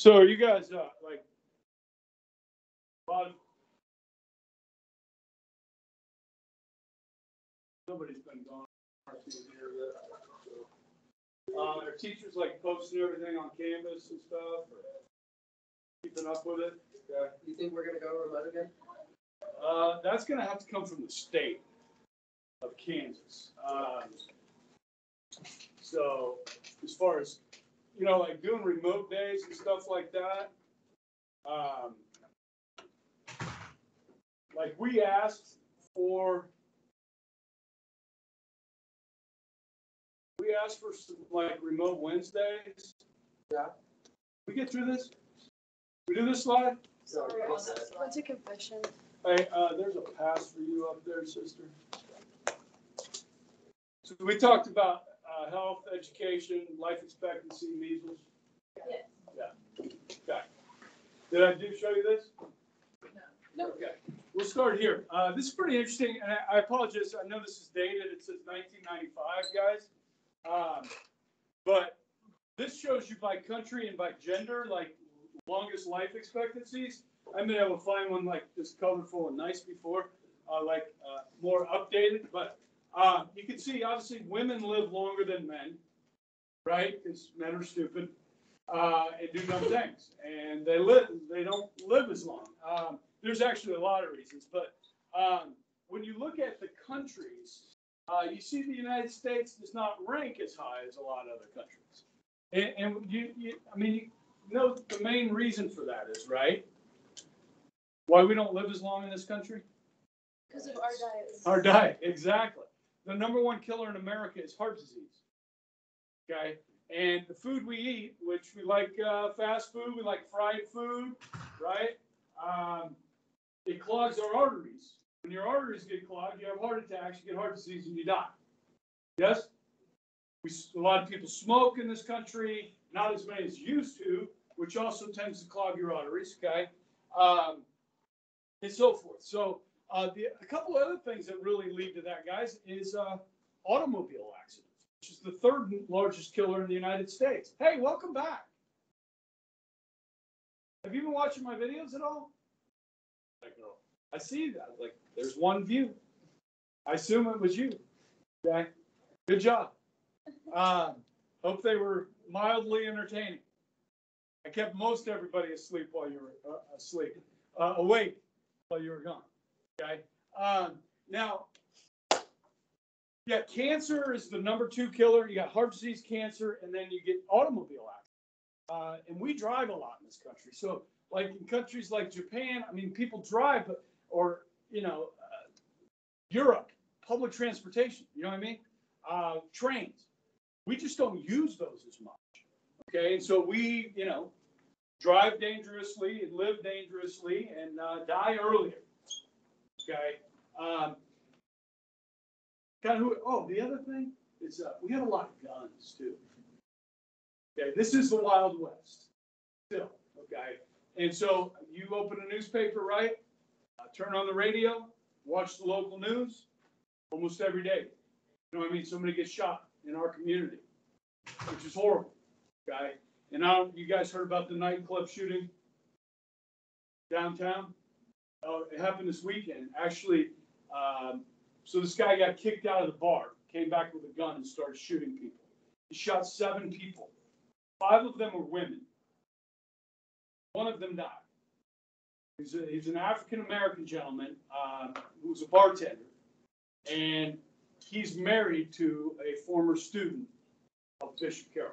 So are you guys, uh, like, of, nobody's been gone. I see here that, so. Uh, are teachers like posting everything on Canvas and stuff, or keeping up with it? Yeah. You think we're gonna go remote again? Uh, that's gonna have to come from the state of Kansas. Um, So as far as, you know, like doing remote days and stuff like that, um, like we asked for, we asked for some like remote Wednesdays. Yeah. We get through this? We do this live? So, what's that? What's a confession? Hey, uh, there's a pass for you up there, sister. So we talked about, uh, health, education, life expectancy, measles. Yes. Yeah. Okay. Did I do show you this? No. Okay, we'll start here. Uh, this is pretty interesting, and I- I apologize, I know this is dated, it says nineteen ninety-five, guys. Um, but this shows you by country and by gender, like longest life expectancies. I may have been able to find one like this colorful and nice before, uh, like, uh, more updated, but, uh, you can see, obviously, women live longer than men, right? Because men are stupid, uh, and do dumb things, and they live, they don't live as long. Um, there's actually a lot of reasons, but, um, when you look at the countries, uh, you see the United States does not rank as high as a lot of other countries. And, and you, you, I mean, you know, the main reason for that is, right? Why we don't live as long in this country? Because of our diet. Our diet, exactly. The number one killer in America is heart disease. Okay, and the food we eat, which we like uh, fast food, we like fried food, right? Um, it clogs our arteries. When your arteries get clogged, you have heart attacks, you get heart disease, and you die. Yes? We, a lot of people smoke in this country, not as many as used to, which also tends to clog your arteries, okay? Um, and so forth. So, uh, the, a couple other things that really lead to that, guys, is, uh, automobile accidents, which is the third largest killer in the United States. Hey, welcome back. Have you been watching my videos at all? Like, no. I see that, like, there's one view. I assume it was you. Okay, good job. Um, hope they were mildly entertaining. I kept most everybody asleep while you were, uh, asleep, uh, awake while you were gone. Okay, um, now, yeah, cancer is the number two killer. You got heart disease, cancer, and then you get automobile accidents. Uh, and we drive a lot in this country. So, like in countries like Japan, I mean, people drive, but or you know, uh, Europe, public transportation. You know what I mean? Uh, trains. We just don't use those as much. Okay, and so we, you know, drive dangerously and live dangerously and uh, die earlier. Okay. Um, kind of who? Oh, the other thing is uh, we have a lot of guns too. Okay, this is the Wild West. Still, okay. And so you open a newspaper, right? Uh, turn on the radio, watch the local news. Almost every day, you know what I mean. Somebody gets shot in our community, which is horrible. Okay. And now you guys heard about the nightclub shooting downtown. Oh, it happened this weekend. Actually, um, so this guy got kicked out of the bar, came back with a gun and started shooting people. He shot seven people. Five of them were women. One of them died. He's, a, he's an African American gentleman uh, who's a bartender, and he's married to a former student of Bishop Carroll.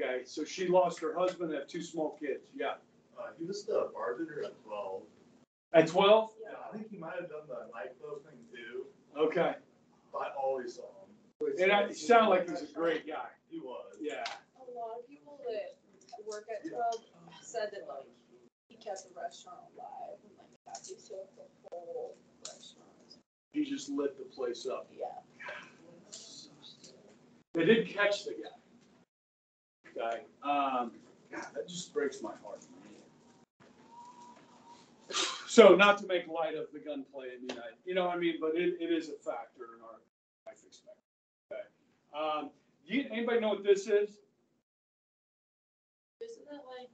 Okay, so she lost her husband, and have two small kids. Yeah, Uh, he was the bartender at twelve. At twelve. Yeah, I think he might have done the nightclub thing too. Okay, I always saw him. and I, he sounded like he's a great guy. He was. Yeah. A lot of people that work at club said that like he kept the restaurant alive and like happy to the whole restaurant. He just lit the place up. Yeah. They did catch the guy. Guy, um, God, that just breaks my heart. So not to make light of the gunplay in the United, you know, what I mean, but it, it is a factor in our life expectancy. Okay. Um, you, anybody know what this is? Isn't it like,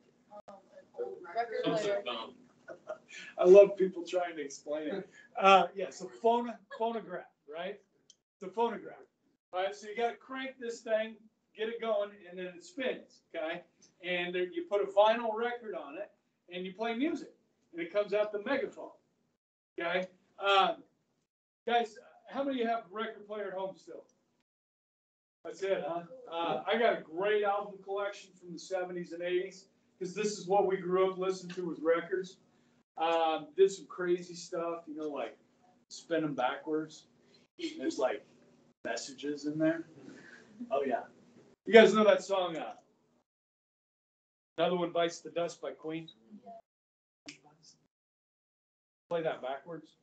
um, an old record player? I love people trying to explain it. Uh, yeah, so phone, phonograph, right? It's a phonograph. All right, so you gotta crank this thing, get it going, and then it spins, okay? And there, you put a vinyl record on it, and you play music, and it comes out the megaphone, okay? Um, guys, how many of you have a record player at home still? That's it, huh? Uh, I got a great album collection from the seventies and eighties, because this is what we grew up listening to with records. Um, did some crazy stuff, you know, like spin them backwards. There's like messages in there. Oh yeah. You guys know that song, uh, Another One Bites the Dust by Queen? Play that backwards.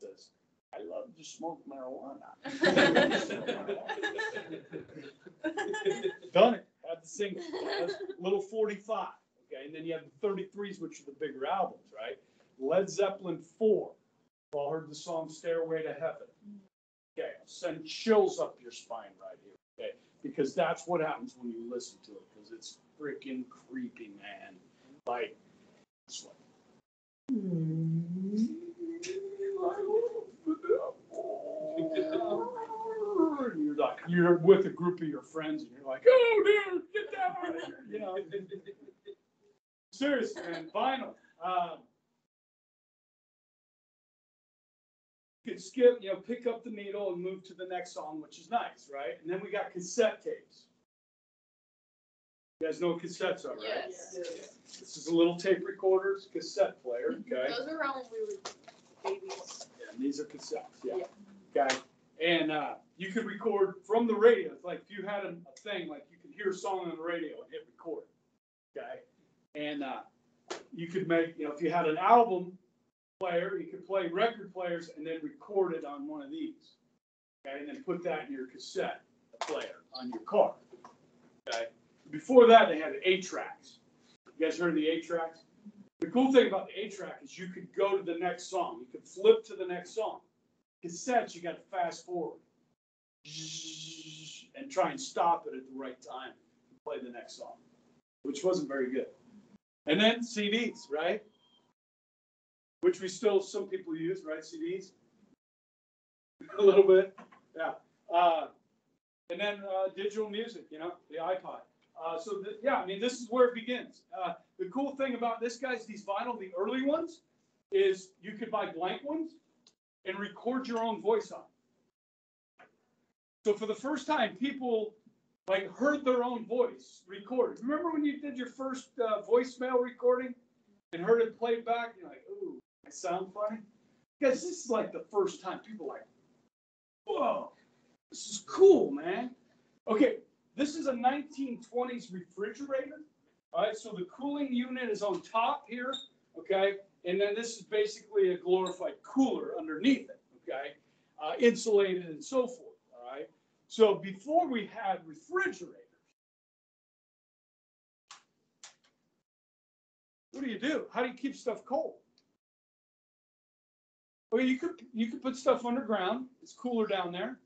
Says, I love to smoke marijuana. Done it. Had to sing a little forty-five, okay, and then you have the thirty-threes, which are the bigger albums, right? Led Zeppelin four, all heard the song Stairway to Heaven. Okay, send chills up your spine right here, okay? Because that's what happens when you listen to it, because it's freaking creepy, man. Like, it's like. And You're like, you're with a group of your friends and you're like, oh, dude, get of here, you know? Seriously, man, vinyl. Um, You could skip, you know, pick up the needle and move to the next song, which is nice, right? And then we got cassette tapes. You guys know what cassettes are, right? Yes. This is a little tape recorder, it's a cassette player, okay? Those were around when we were babies. Yeah, and these are cassettes, yeah. Okay, and, uh, you could record from the radio, It's like if you had a, a thing, like you could hear a song on the radio and hit record, okay? And, uh, you could make, you know, if you had an album player, you could play record players and then record it on one of these. Okay, and then put that in your cassette player on your car. Okay, before that, they had eight tracks. You guys heard of the eight tracks? The cool thing about the eight track is you could go to the next song. You could flip to the next song. Cassettes, you got to fast forward and try and stop it at the right time to play the next song, which wasn't very good. And then CDs, right? Which we still, some people use, right, CDs? A little bit, yeah. Uh, and then, uh, digital music, you know, the iPod. Uh, so, yeah, I mean, this is where it begins. Uh, the cool thing about this, guys, these vinyl, the early ones, is you could buy blank ones and record your own voice on. So for the first time, people like heard their own voice recorded. Remember when you did your first uh, voicemail recording and heard it played back? You're like, ooh, I sound funny. Because this is like the first time people like, whoa, this is cool, man. Okay, this is a 1920s refrigerator. All right, so the cooling unit is on top here, okay, and then this is basically a glorified cooler underneath it, okay, uh, insulated and so forth. All right, so before we had refrigerators, what do you do? How do you keep stuff cold? Well, you could you could put stuff underground. It's cooler down there.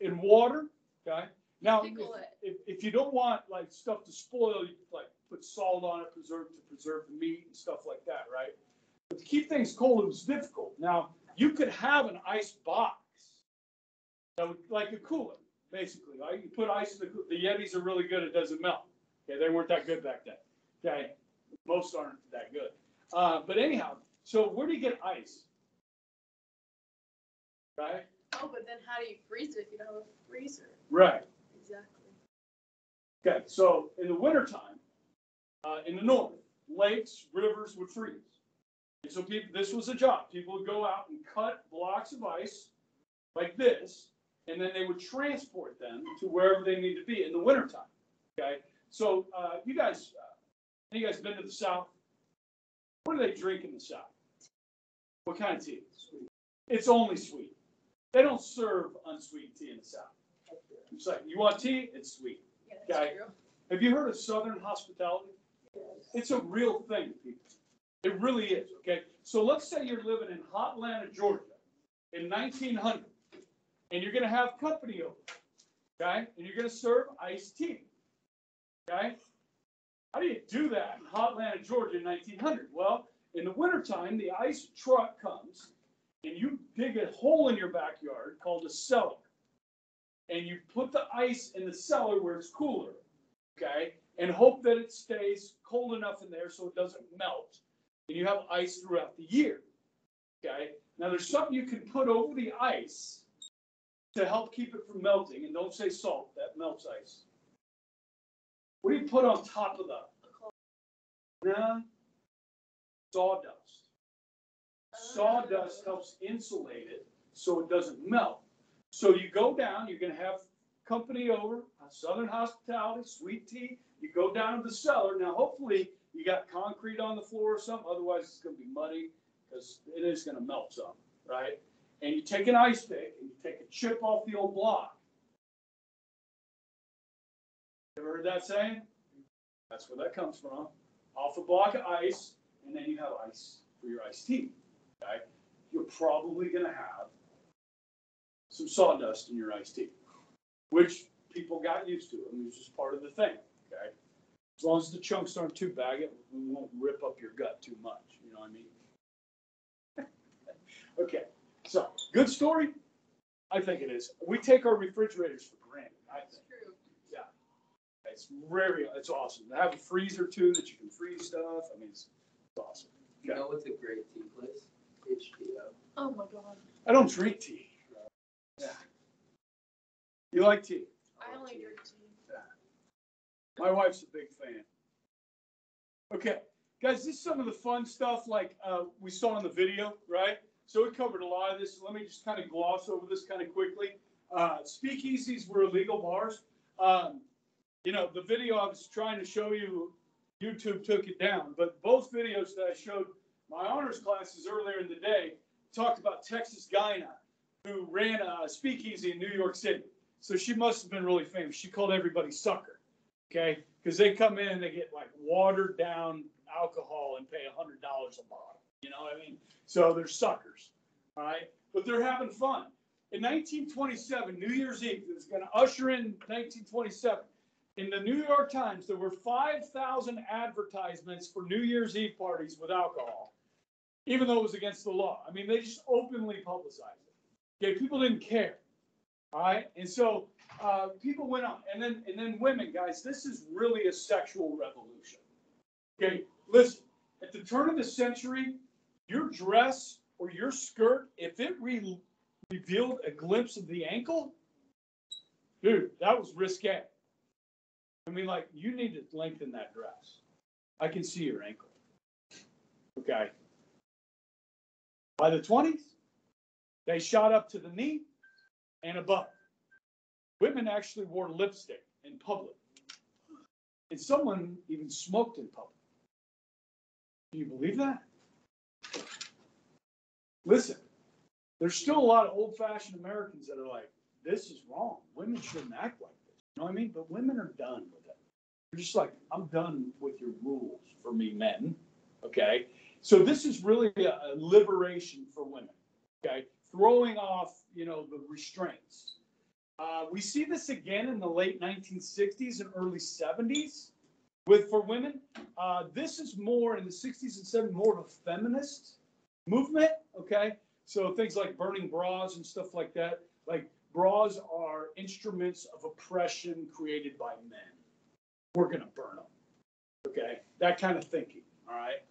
In water, okay. Now, if, if, if you don't want like stuff to spoil, you like put salt on it, preserve to preserve the meat and stuff like that, right? But to keep things cold, it was difficult. Now, you could have an ice box that would, like a cooler, basically, right? You put ice in the, the Yetis are really good, it doesn't melt. Okay, they weren't that good back then. Okay, most aren't that good. Uh, but anyhow, so where do you get ice? Right? Oh, but then how do you freeze it if you don't have a freezer? Right. Exactly. Okay, so in the wintertime, uh, in the north, lakes, rivers would freeze. And so people, this was a job. People would go out and cut blocks of ice like this, and then they would transport them to wherever they need to be in the wintertime. Okay, so uh, you guys, uh, you guys been to the South? What do they drink in the South? What kind of tea? It's only sweet. They don't serve unsweet tea in the South. It's like, you want tea? It's sweet. Yeah, Okay. true. Have you heard of Southern hospitality? It's a real thing, people. It really is, okay? So let's say you're living in hot Atlanta, Georgia, in nineteen hundred, and you're gonna have company over, okay? And you're gonna serve iced tea. Okay? How do you do that in hot Atlanta, Georgia in nineteen hundred? Well, in the wintertime, the ice truck comes and you dig a hole in your backyard called a cellar. And you put the ice in the cellar where it's cooler, okay? And hope that it stays cold enough in there so it doesn't melt. And you have ice throughout the year, okay? Now, there's something you can put over the ice to help keep it from melting, and don't say salt, that melts ice. What do you put on top of the? No, sawdust. Sawdust helps insulate it so it doesn't melt. So you go down, you're gonna have company over, Southern Hospitality, sweet tea. You go down to the cellar. Now, hopefully, you got concrete on the floor or something, otherwise it's gonna be muddy, because it is gonna melt some, right? And you take an ice pick and you take a chip off the old block. Ever heard that saying? That's where that comes from. Off a block of ice, and then you have ice for your iced tea. Okay? You're probably gonna have some sawdust in your iced tea, which people got used to. I mean, it's just part of the thing. Okay? As long as the chunks aren't too big, it won't rip up your gut too much. You know what I mean? okay. So, good story. I think it is. We take our refrigerators for granted. I think. True. It's very, it's awesome. To have a freezer too that you can freeze stuff. I mean, it's, it's awesome. You know what's a great tea place? HTeaO. Oh my god. I don't drink tea. Yeah. You like tea? I only drink tea. Yeah. My wife's a big fan. Okay, guys, this is some of the fun stuff like uh, we saw in the video, right? So we covered a lot of this. Let me just kind of gloss over this kind of quickly. Uh, speakeasies were illegal bars. Um, you know, the video I was trying to show you, YouTube took it down, but both videos that I showed my honors classes earlier in the day talked about Texas Guinan, who ran a speakeasy in New York City. So she must have been really famous. She called everybody sucker, okay? Because they come in and they get like watered down alcohol and pay a hundred dollars a bottle. You know what I mean? So they're suckers, all right? But they're having fun. In 1927, New Year's Eve, was going to usher in 1927. In the New York Times, there were 5,000 advertisements for New Year's Eve parties with alcohol, even though it was against the law. I mean, they just openly publicized it. Okay, people didn't care. All right, and so uh, people went on, and then and then women, guys, this is really a sexual revolution. Okay, listen. At the turn of the century, your dress or your skirt, if it re- revealed a glimpse of the ankle, dude, that was risque. I mean, like, you need to lengthen that dress. I can see your ankle. Okay. By the 20s, they shot up to the knee and above. Women actually wore lipstick in public. And someone even smoked in public. Can you believe that? Listen, there's still a lot of old fashioned Americans that are like, this is wrong. Women shouldn't act like this. You know what I mean? But women are done with it. They're just like, I'm done with your rules for me, men. Okay. So this is really a, liberation for women. Okay. Throwing off, you know, the restraints. Uh, we see this again in the late 1960s and early 70s with for women. Uh, this is more in the 60s and 70s, more of a feminist movement. Okay, so things like burning bras and stuff like that. Like bras are instruments of oppression created by men. We're gonna burn them. Okay, that kind of thinking. All right.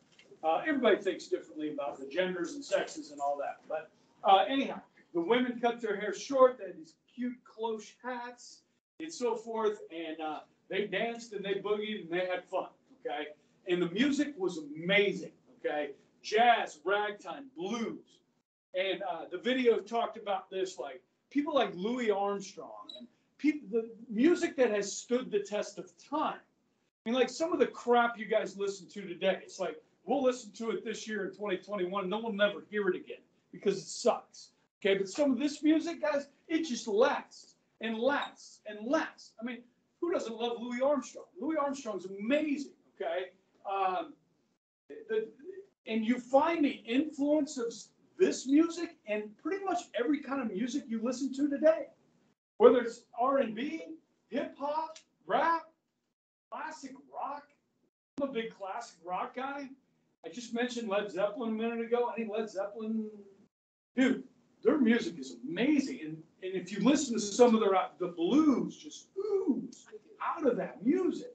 Uh, everybody thinks differently about the genders and sexes and all that, but uh, anyhow, the women cut their hair short. They had these cute cloche hats and so forth, and uh, they danced and they boogied and they had fun. Okay, and the music was amazing. Okay, jazz, ragtime, blues, and uh, the video talked about this like people like Louis Armstrong and people the music that has stood the test of time. I mean, like some of the crap you guys listen to today. It's like we'll listen to it this year in 2021. No one will never hear it again because it sucks. Okay, but some of this music, guys, it just lasts and lasts and lasts. I mean, who doesn't love Louis Armstrong? Louis Armstrong's amazing. Okay, um, the, and you find the influence of this music in pretty much every kind of music you listen to today, whether it's R and B, hip hop, rap, classic rock. I'm a big classic rock guy. I just mentioned Led Zeppelin a minute ago. Any Led Zeppelin, dude, their music is amazing. And, and if you listen to some of their, the blues just ooze out of that music.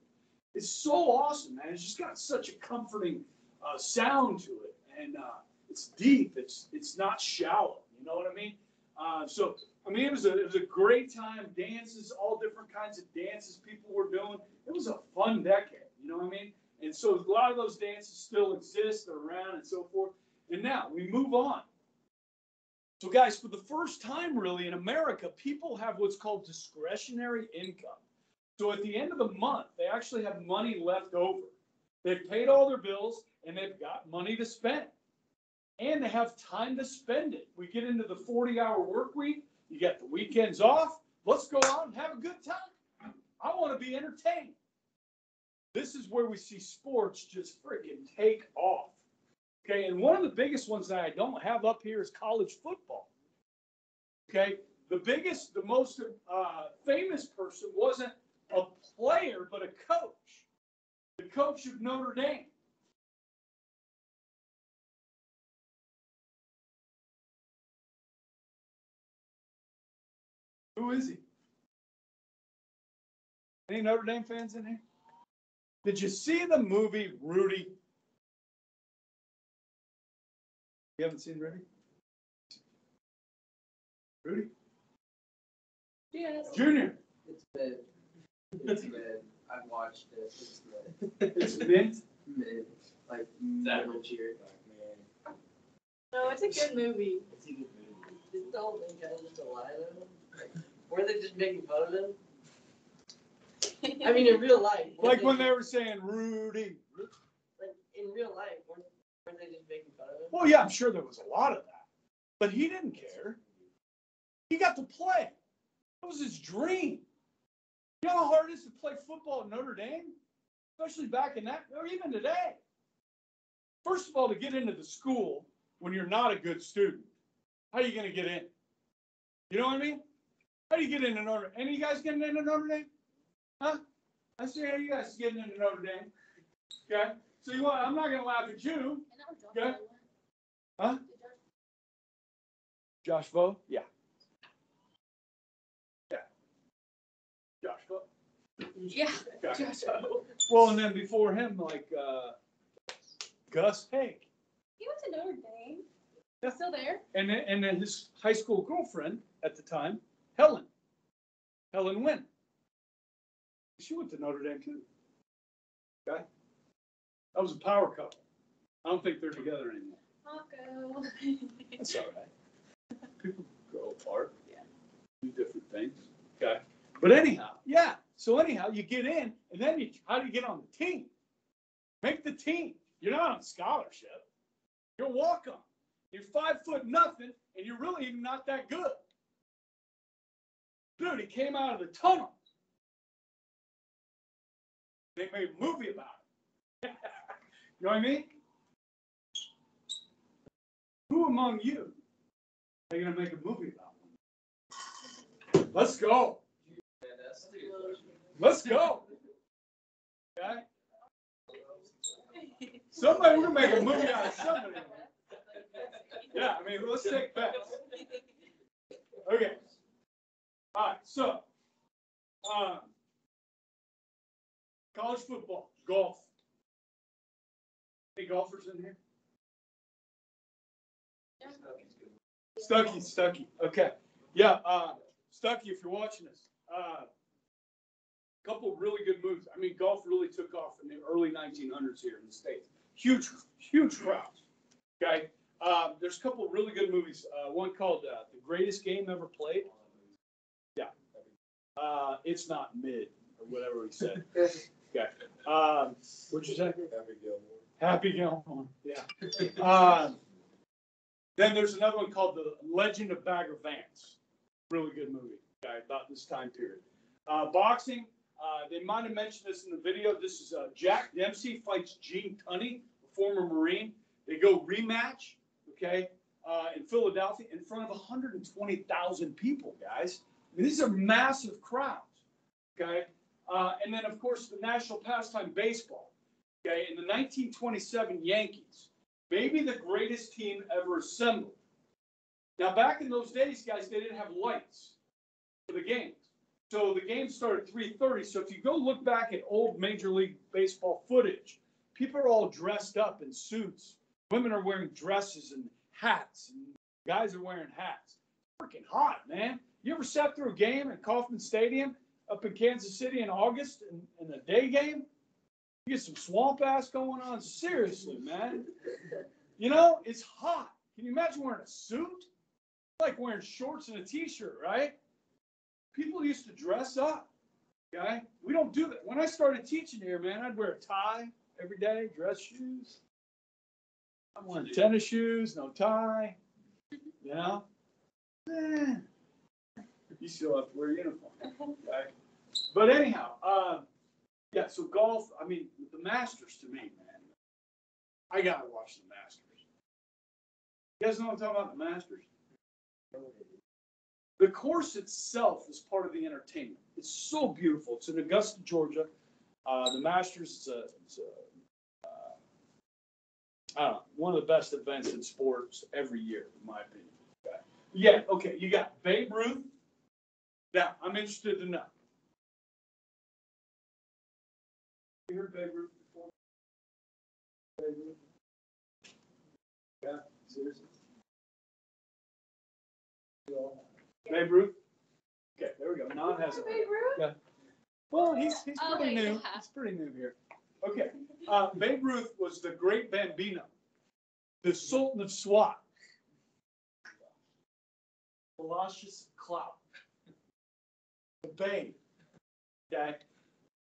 It's so awesome, man. It's just got such a comforting uh, sound to it, and uh, it's deep. It's it's not shallow. You know what I mean? Uh, so I mean, it was a it was a great time. Dances, all different kinds of dances people were doing. It was a fun decade. You know what I mean? And so a lot of those dances still exist, they're around, and so forth. And now we move on. So, guys, for the first time, really in America, people have what's called discretionary income. So at the end of the month, they actually have money left over. They've paid all their bills and they've got money to spend. And they have time to spend it. We get into the 40 hour work week, you get the weekends off. Let's go out and have a good time. I want to be entertained. This is where we see sports just freaking take off. Okay, and one of the biggest ones that I don't have up here is college football. Okay, the biggest, the most uh, famous person wasn't a player, but a coach. The coach of Notre Dame. Who is he? Any Notre Dame fans in here? Did you see the movie Rudy? You haven't seen Rudy? Rudy? Yes. Junior. It's mid. It's mid. I've watched it. It's mid. It's mint. Mid. Like middle tier. No, it's a good movie. It's a good movie. Didn't the whole thing kind of just a lie though? Like, were they just making fun of him? I mean, in real life. Like when they were saying Rudy. Like in real life, weren't, weren't they just making fun of him? Well, yeah, I'm sure there was a lot of that. But he didn't care. He got to play. That was his dream. You know how hard it is to play football at Notre Dame? Especially back in that, or even today. First of all, to get into the school when you're not a good student, how are you going to get in? You know what I mean? How do you get into Notre Any of guys getting into Notre Dame? Huh? I see how you guys getting into Notre Dame. Okay? So you want, I'm not going to laugh at you. Okay. Huh? Josh Vo? Yeah. Yeah. Josh Vo. Yeah. Okay. Well, and then before him, like uh, Gus Hank. He went to Notre Dame. Yeah. Still there? And then, and then his high school girlfriend at the time, Helen. Helen Wynn. She went to Notre Dame too. Okay? That was a power couple. I don't think they're together anymore. Taco. That's all right. People grow apart. Yeah. Do different things. Okay. But anyhow, yeah. So anyhow, you get in, and then you how do you get on the team? Make the team. You're not on scholarship. You're walk on. You're five foot nothing, and you're really not that good. Dude, he came out of the tunnel. They made a movie about it. you know what I mean? Who among you are gonna make a movie about? Let's go. Let's go. Okay? Somebody, we're gonna make a movie out of somebody. Yeah, I mean, let's take bets. Okay. All right, so, um, college football, golf. Any golfers in here? Stucky, Stucky. Okay. Yeah, uh, Stucky, if you're watching this, uh, couple really good moves. I mean, golf really took off in the early 1900s here in the States. Huge, huge crowds. Okay. Um, there's a couple really good movies. Uh, one called uh, The Greatest Game Ever Played. Yeah. Uh, it's not mid or whatever he said. Okay. Um, what'd you say? Happy Gilmore. Happy Gilmore. Yeah. Um, then there's another one called The Legend of Bagger Vance. Really good movie. Okay, about this time period. Uh, boxing. Uh, they might have mentioned this in the video. This is uh, Jack Dempsey fights Gene Tunney, a former Marine. They go rematch. Okay, uh, in Philadelphia in front of 120,000 people, guys. I mean, these are massive crowds. Okay, uh, and then of course the national pastime baseball. okay, in the nineteen twenty-seven Yankees, maybe the greatest team ever assembled. Now, back in those days, guys, they didn't have lights for the games. So the game started three thirty, so if you go look back at old Major League Baseball footage, people are all dressed up in suits. Women are wearing dresses and hats, and guys are wearing hats. Freaking hot, man. You ever sat through a game at Kauffman Stadium up in Kansas City in August in, in a day game? You get some swamp ass going on. Seriously, man. You know, it's hot. Can you imagine wearing a suit? Like wearing shorts and a t-shirt, right? People used to dress up. Okay? We don't do that. When I started teaching here, man, I'd wear a tie every day, dress shoes. I'm wearing tennis shoes, no tie. You know? Eh, you still have to wear a uniform. Okay? But anyhow, uh, yeah, so golf, I mean, the Masters to me, man. I gotta watch the Masters. You guys know what I'm talking about, the Masters? The course itself is part of the entertainment. It's so beautiful. It's in Augusta, Georgia. Uh, the Masters is a, uh, I don't know, one of the best events in sports every year, in my opinion. Okay. Yeah, okay, you got Babe Ruth. Now, I'm interested to know. You heard Babe Ruth before? Babe Ruth? Yeah, seriously? Babe Ruth? Okay, there we go. Non has it. Babe Ruth? Yeah. Well, he's, he's Oh, pretty new. yeah. He's pretty new here. Okay, uh, Babe Ruth was the great Bambino, the Sultan of SWAT. Velocious Clout. Babe. Okay?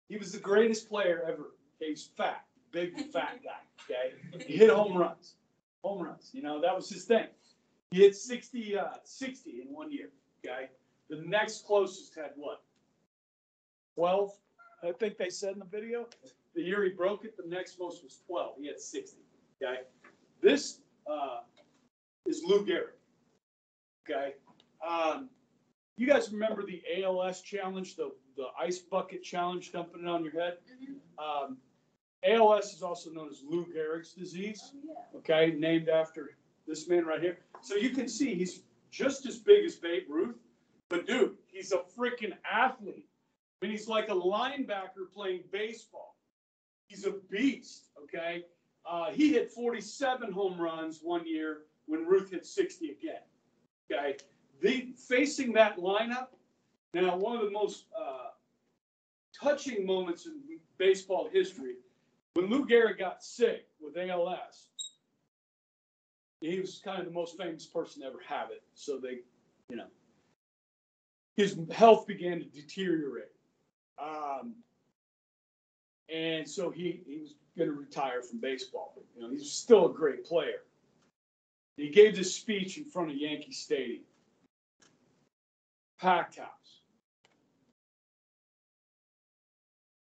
He was the greatest player ever. Okay, He's fat, big fat guy. Okay? He hit home runs. Home runs. You know, that was his thing. He hit 60, uh, 60 in one year. Okay? The next closest had what? 12, I think they said in the video. The year he broke it, the next most was 12. He had 60. Okay. This uh, is Lou Gehrig. Okay. Um, you guys remember the ALS challenge, the, the ice bucket challenge, dumping it on your head? Um, ALS is also known as Lou Gehrig's disease Oh, yeah. okay, named after this man right here. So you can see he's just as big as Babe Ruth, but dude, he's a freaking athlete. I mean, he's like a linebacker playing baseball. He's a beast, okay? Uh, he hit 47 home runs one year when Ruth hit 60 again, okay? The, facing that lineup, now, one of the most uh, touching moments in baseball history, when Lou Gehrig got sick with ALS, he was kind of the most famous person to ever have it. So they, you know, his health began to deteriorate. Um, and so he, he was going to retire from baseball. You know, he's still a great player. He gave this speech in front of Yankee Stadium, packed house.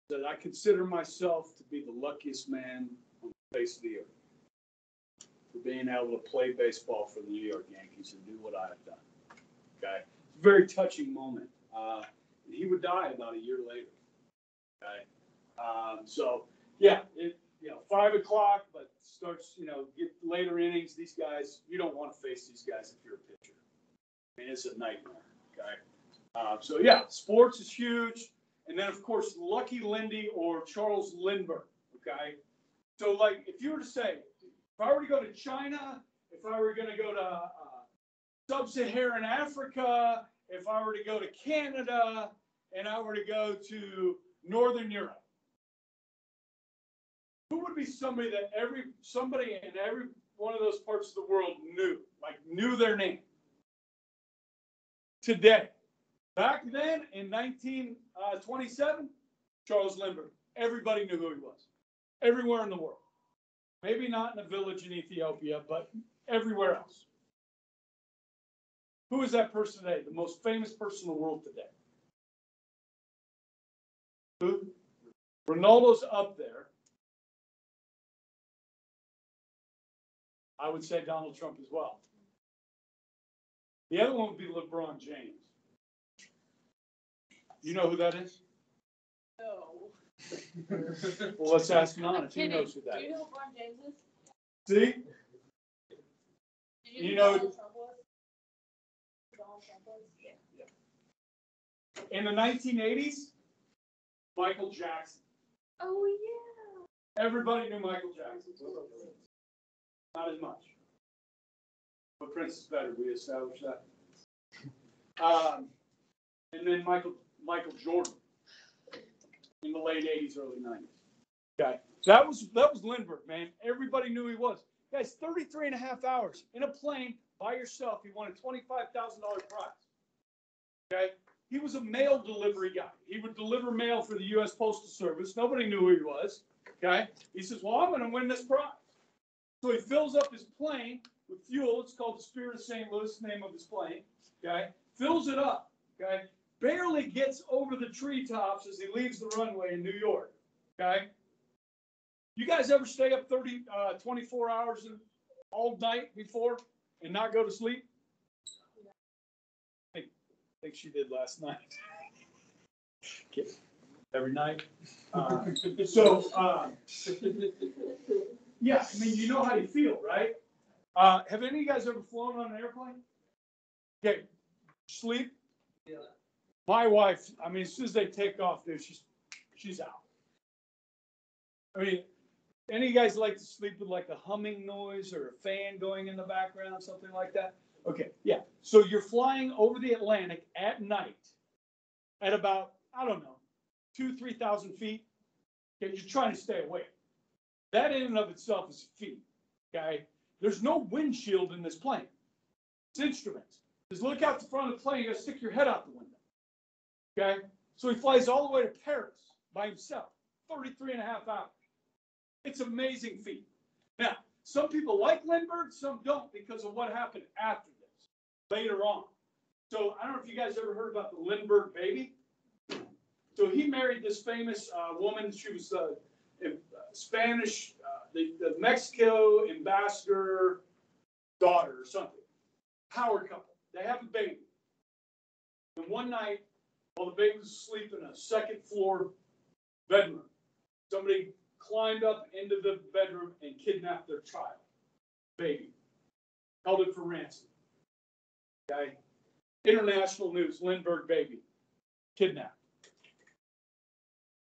That I consider myself to be the luckiest man on the face of the earth for being able to play baseball for the New York Yankees and do what I have done. Okay, very touching moment. Uh, he would die about a year later. Okay, um, so yeah, it you know five o'clock, but starts you know get later innings. These guys, you don't want to face these guys if you're a pitcher. I mean, it's a nightmare. Okay, uh, so yeah, sports is huge, and then of course Lucky Lindy or Charles Lindbergh. Okay, so like if you were to say if I were to go to China, if I were going to go to uh, sub-Saharan Africa, if I were to go to Canada, and I were to go to Northern Europe, who would be somebody that every somebody in every one of those parts of the world knew, like knew their name? Today, back then in 1927, uh, Charles Lindbergh, everybody knew who he was, everywhere in the world. Maybe not in a village in Ethiopia, but everywhere else. Who is that person today? The most famous person in the world today? Who? Ronaldo's up there. I would say Donald Trump as well. The other one would be LeBron James. You know who that is? No. Well, let's ask Nana, she Kenny, knows who that Do you is. know who Barn James is? See? Did You who know- Donald Trump was? Donald Trump was? Yeah. In the nineteen eighties, Michael Jackson. Oh, yeah. Everybody knew Michael Jackson. Not as much. But Prince is better, we established that. Um, and then Michael, Michael Jordan in the late eighties, early nineties. Okay, that was, that was Lindbergh, man. Everybody knew he was. Guys, 33 and a half hours in a plane by yourself. He won a twenty-five thousand dollar prize. Okay, he was a mail delivery guy. He would deliver mail for the U.S. Postal Service. Nobody knew who he was. Okay, he says, "Well, I'm going to win this prize." So he fills up his plane with fuel. It's called the Spirit of St. Louis, the name of his plane. Okay, fills it up. Okay, barely gets over the treetops as he leaves the runway in New York. Okay, you guys ever stay up 30, uh, 24 hours all night before and not go to sleep? I think, think she did last night. Every night. Uh, so, uh, yeah, I mean, you know how you feel, right? Uh, have any of you guys ever flown on an airplane? Okay, sleep? Yeah. My wife, I mean, as soon as they take off, dude, she's, she's out. I mean, any of you guys like to sleep with like a humming noise or a fan going in the background, something like that? Okay, yeah. So you're flying over the Atlantic at night at about, I don't know, two, three thousand feet. Okay, you're trying to stay awake. That in and of itself is a feat. Okay, there's no windshield in this plane. It's instruments. Just look out the front of the plane, you gotta stick your head out the window. Okay, so he flies all the way to Paris by himself, 33 and a half hours. It's amazing feat. Now, some people like Lindbergh, some don't because of what happened after this, later on. So I don't know if you guys ever heard about the Lindbergh baby. So he married this famous uh, woman. She was uh, a Spanish, the, the Mexico ambassador daughter or something. Power couple. They have a baby. And one night, while the baby was asleep in a second floor bedroom, somebody climbed up into the bedroom and kidnapped their child, baby, held it for ransom. Okay, international news: Lindbergh baby kidnapped.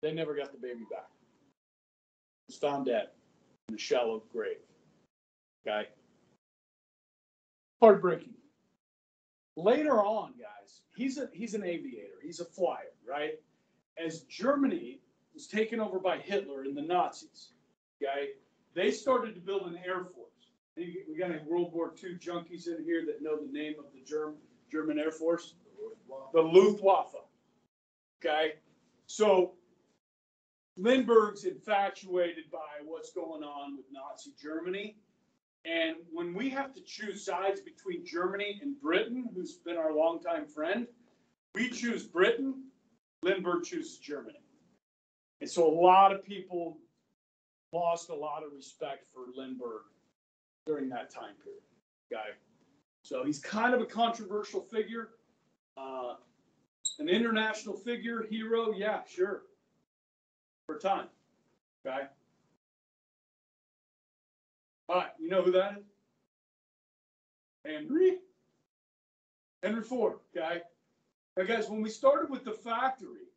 They never got the baby back. Was found dead in a shallow grave. Okay, heartbreaking. Later on, guys, he's a he's an aviator. He's a flyer, right? As Germany was taken over by Hitler and the Nazis. Okay, they started to build an air force. We got any World War II junkies in here that know the name of the German German Air Force? The Luftwaffe. Okay, so Lindbergh's infatuated by what's going on with Nazi Germany. And when we have to choose sides between Germany and Britain, who's been our longtime friend, we choose Britain, Lindbergh chooses Germany. And so a lot of people lost a lot of respect for Lindbergh during that time period, guy. So he's kind of a controversial figure. Uh, an international figure, hero, yeah, sure. For time, okay? All right, you know who that is? Henry? Henry Ford, okay? Now, guys, when we started with the factory,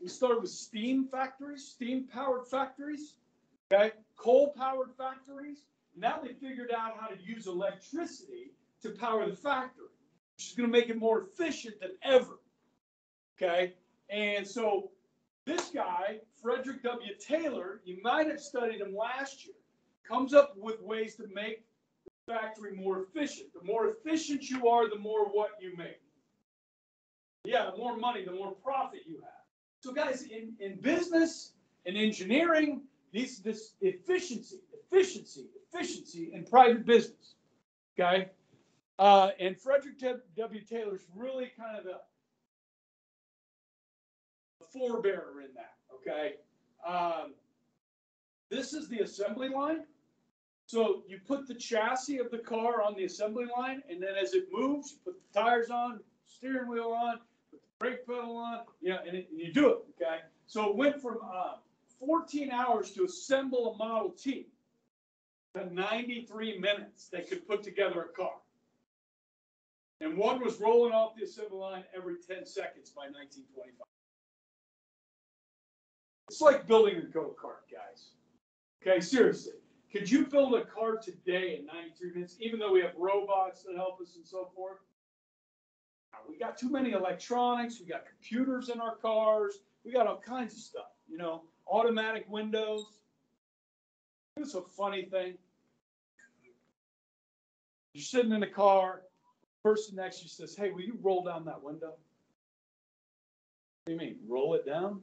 we started with steam factories, steam powered factories, okay? Coal powered factories. Now they figured out how to use electricity to power the factory, which is going to make it more efficient than ever, okay? And so this guy, Frederick W. Taylor, you might have studied him last year, comes up with ways to make the factory more efficient. The more efficient you are, the more what you make. Yeah, the more money, the more profit you have. So guys, in, in business and engineering, these, this efficiency, efficiency, efficiency in private business. Okay? Uh, and Frederick W. Taylor's really kind of a forebearer in that. Okay? Um, this is the assembly line. So you put the chassis of the car on the assembly line, and then as it moves, you put the tires on, steering wheel on, put the brake pedal on, you and, it, and you do it. Okay. So it went from, uh, fourteen hours to assemble a Model T to ninety-three minutes they could put together a car. And one was rolling off the assembly line every ten seconds by nineteen twenty-five. It's like building a go-kart, guys. Okay, seriously. Could you build a car today in ninety-three minutes, even though we have robots that help us and so forth? We got too many electronics, we got computers in our cars, we got all kinds of stuff, you know, automatic windows. It's a funny thing. You're sitting in the car, person next to you says, hey, will you roll down that window? What do you mean, roll it down?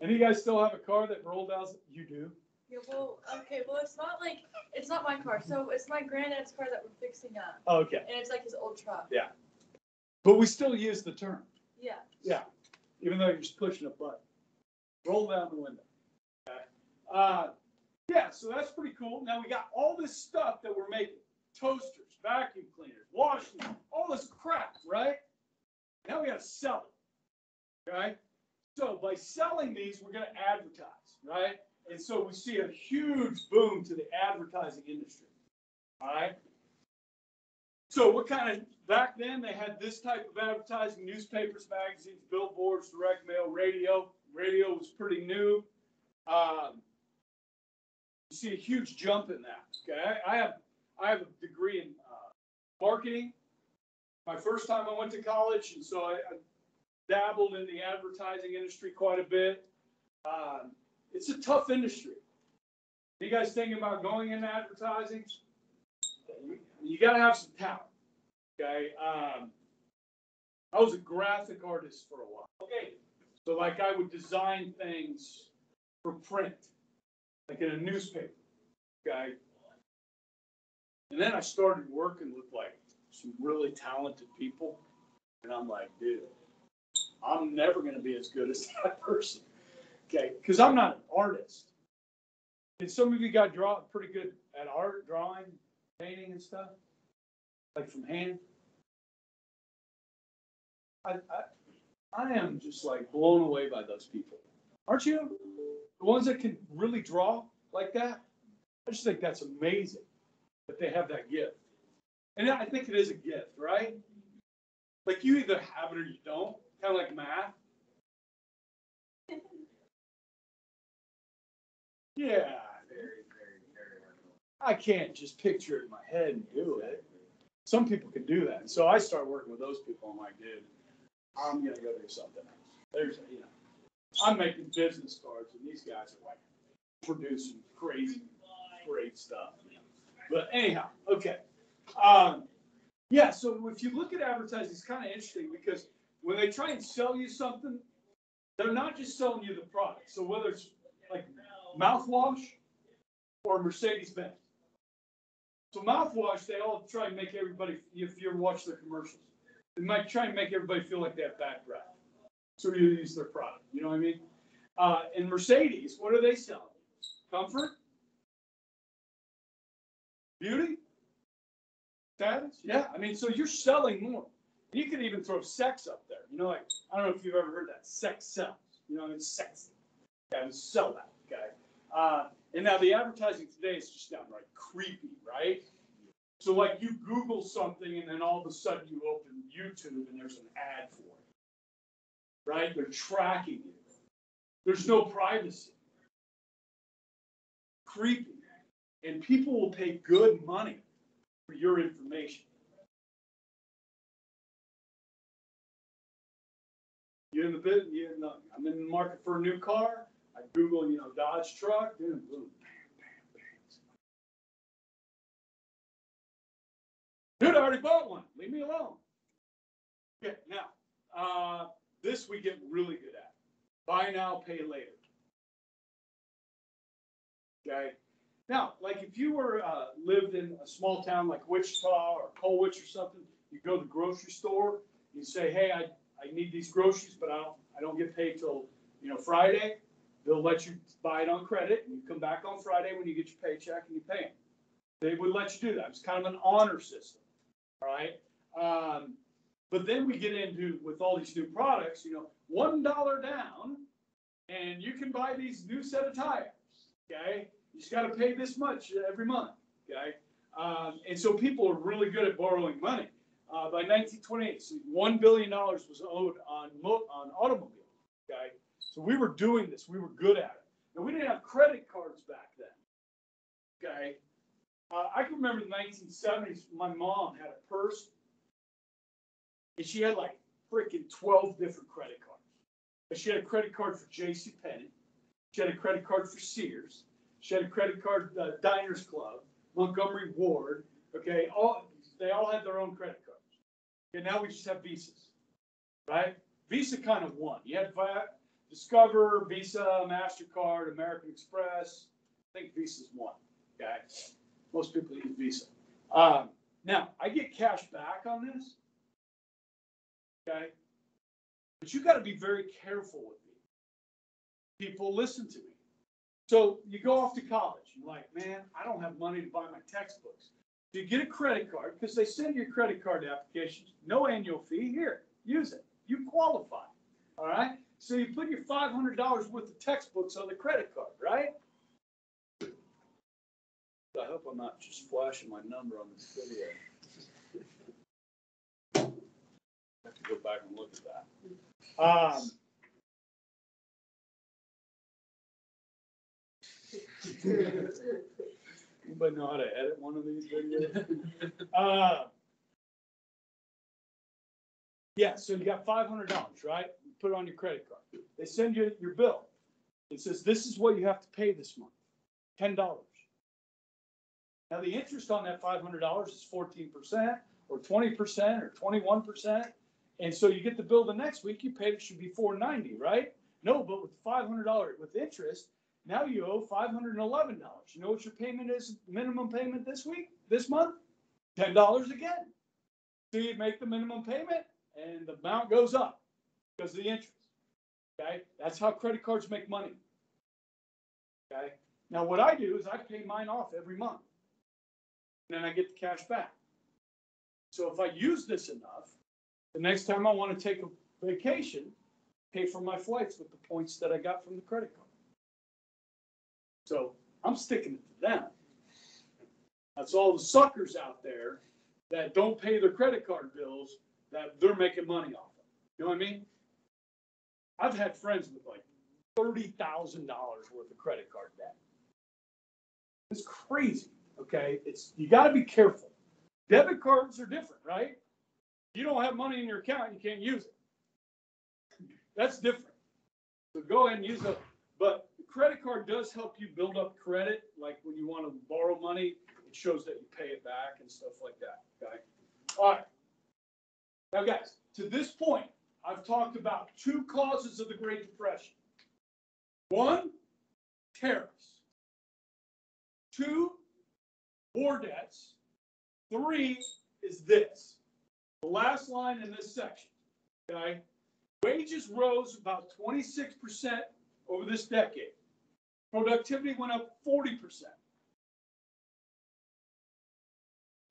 Any of you guys still have a car that rolled out? You do? Yeah, well, okay, well, it's not like, it's not my car, so it's my granddad's car that we're fixing up, Okay, and it's like his old truck, Yeah. but we still use the term, yeah. yeah, even though you're just pushing a button. Roll down the window. Okay. Uh, yeah, so that's pretty cool. Now we got all this stuff that we're making, toasters, vacuum cleaners, washing, all this crap, right? Now we gotta sell it. Okay? So by selling these, we're gonna advertise, right? And so we see a huge boom to the advertising industry. All right? So what kind of, back then, they had this type of advertising, newspapers, magazines, billboards, direct mail, radio. Radio was pretty new. Um, You see a huge jump in that, okay? I I have, I have a degree in uh, marketing. My first time I went to college, and so I I dabbled in the advertising industry quite a bit. Um, It's a tough industry. You guys thinking about going into advertising? You- You gotta have some talent. Okay, um, I was a graphic artist for a while. Okay. So like I would design things for print, like in a newspaper, okay? And then I started working with like some really talented people, and I'm like, dude, I'm never gonna be as good as that person, okay? Because I'm not an artist. And some of you got draw, pretty good at art, drawing, painting and stuff? Like from hand? I, I, I am just like blown away by those people. Aren't you? The ones that can really draw like that? I just think that's amazing that they have that gift. And I think it is a gift, right? Like you either have it or you don't, kind of like math. Yeah. I can't just picture it in my head and do it. Some people can do that. So I start working with those people. I'm like, dude, I'm gonna go do something else. There's, you know, I'm making business cards and these guys are like producing crazy, great stuff. But anyhow, okay. Um, yeah, so if you look at advertising, it's kind of interesting because when they try and sell you something, they're not just selling you the product. So whether it's like mouthwash or Mercedes Benz. So mouthwash, they all try and make everybody, if you ever watch their commercials, they might try and make everybody feel like they have bad breath. So you use their product, you know what I mean? Uh, and Mercedes, what are they selling? Comfort? Beauty? Status? Yeah, I mean, so you're selling more. You could even throw sex up there, you know, like, I don't know if you've ever heard that, sex sells, you know, it's sexy. Yeah, sell that, okay? Uh, and now the advertising today is just downright creepy, right? So like you Google something and then all of a sudden you open YouTube and there's an ad for it. Right? They're tracking you. There's no privacy. Creepy. And people will pay good money for your information. You in the bit, you in I'm in the market for a new car. I Google, you know, Dodge truck, boom, boom, bam, bam, bam. Dude, I already bought one. Leave me alone. Okay, now, uh, this we get really good at. Buy now, pay later. Okay, now, like if you were, uh, lived in a small town like Wichita or Colwich or something, you go to the grocery store, you say, hey, I, I need these groceries, but I don't, I don't get paid till, you know, Friday. They'll let you buy it on credit, and you come back on Friday when you get your paycheck and you pay them. They would let you do that. It's kind of an honor system, all right? Um, But then we get into, with all these new products, you know, one dollar down, and you can buy these new set of tires, okay? You just gotta pay this much every month, okay? Um, and so people are really good at borrowing money. Uh, by nineteen twenty-eight, so one billion dollars was owed on mo- on automobiles, okay? So we were doing this, we were good at it. And we didn't have credit cards back then, okay? Uh, I can remember the nineteen seventies, my mom had a purse. And she had like freaking twelve different credit cards. And she had a credit card for J.C. Penney. She had a credit card for Sears. She had a credit card, uh, Diners Club, Montgomery Ward, okay, all, they all had their own credit cards. And now we just have Visas, right? Visa kind of won. You had Discover, Visa, MasterCard, American Express. I think Visa's won, okay? Most people use Visa. Um, now, I get cash back on this. Okay? But you gotta be very careful with me. People listen to me. So you go off to college, you're like, man, I don't have money to buy my textbooks. You get a credit card, because they send you credit card applications, no annual fee, here, use it. You qualify, all right? So you put your five hundred dollars worth of textbooks on the credit card, right? I hope I'm not just flashing my number on this video. Have to go back and look at that. Um. Anybody know how to edit one of these videos? Uh, Yeah, so you got five hundred dollars, right? You Put it on your credit card. They send you your bill. It says, this is what you have to pay this month, ten dollars. Now, the interest on that five hundred dollars is fourteen percent, or twenty percent, or twenty-one percent. And so you get the bill the next week, you paid, it should be four ninety, right? No, but with five hundred dollars with interest, now you owe five hundred and eleven dollars. You know what your payment is, minimum payment this week, this month? Ten dollars again. So you make the minimum payment and the amount goes up because of the interest. Okay, that's how credit cards make money. Okay, now what I do is I pay mine off every month. And then I get the cash back. So if I use this enough, the next time I want to take a vacation, pay for my flights with the points that I got from the credit card. So I'm sticking it to them. That's all the suckers out there that don't pay their credit card bills that they're making money off of. You know what I mean? I've had friends with like thirty thousand dollars worth of credit card debt. It's crazy, okay? It's, you gotta be careful. Debit cards are different, right? You don't have money in your account, you can't use it. That's different. So go ahead and use it, but credit card does help you build up credit, like when you wanna borrow money, it shows that you pay it back and stuff like that, okay? All right. Now, guys, to this point, I've talked about two causes of the Great Depression. One, tariffs. Two, war debts. Three is this. The last line in this section, okay? Wages rose about twenty-six percent over this decade. Productivity went up forty percent.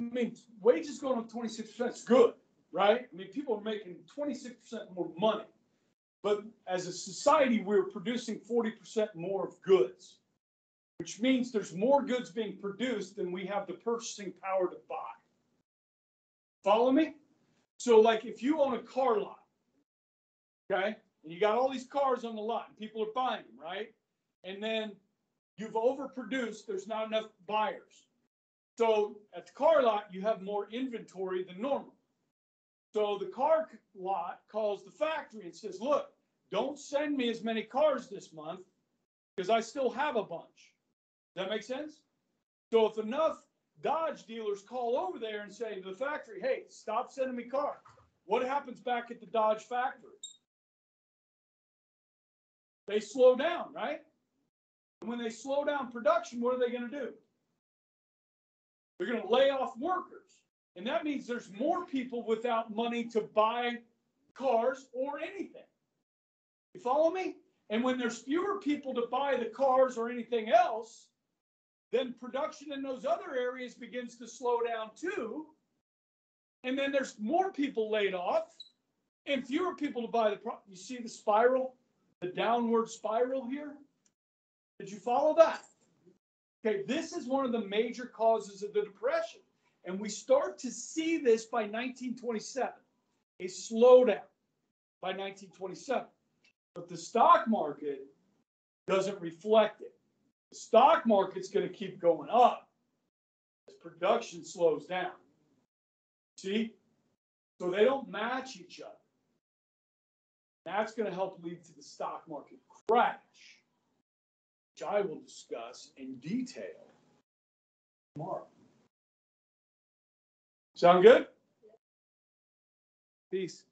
I mean, wages going up twenty-six percent is good, right? I mean, people are making twenty-six percent more money. But as a society, we're producing forty percent more of goods, which means there's more goods being produced than we have the purchasing power to buy. Follow me? So like if you own a car lot, okay, and you got all these cars on the lot and people are buying them, right? And then you've overproduced, there's not enough buyers. So at the car lot, you have more inventory than normal. So the car lot calls the factory and says, look, don't send me as many cars this month because I still have a bunch. Does that make sense? So if enough Dodge dealers call over there and say to the factory, hey, stop sending me cars, what happens back at the Dodge factory? They slow down, right? When they slow down production, what are they going to do? They're going to lay off workers. And that means there's more people without money to buy cars or anything. You follow me? And when there's fewer people to buy the cars or anything else, then production in those other areas begins to slow down too. and then there's more people laid off and fewer people to buy the pro, you see the spiral, the downward spiral here? Did you follow that? Okay, this is one of the major causes of the depression. And we start to see this by 1927, a slowdown by 1927. But the stock market doesn't reflect it. The stock market's going to keep going up as production slows down. See? So they don't match each other. That's going to help lead to the stock market crash, which I will discuss in detail tomorrow. Sound good? Peace.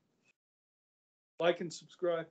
Like and subscribe.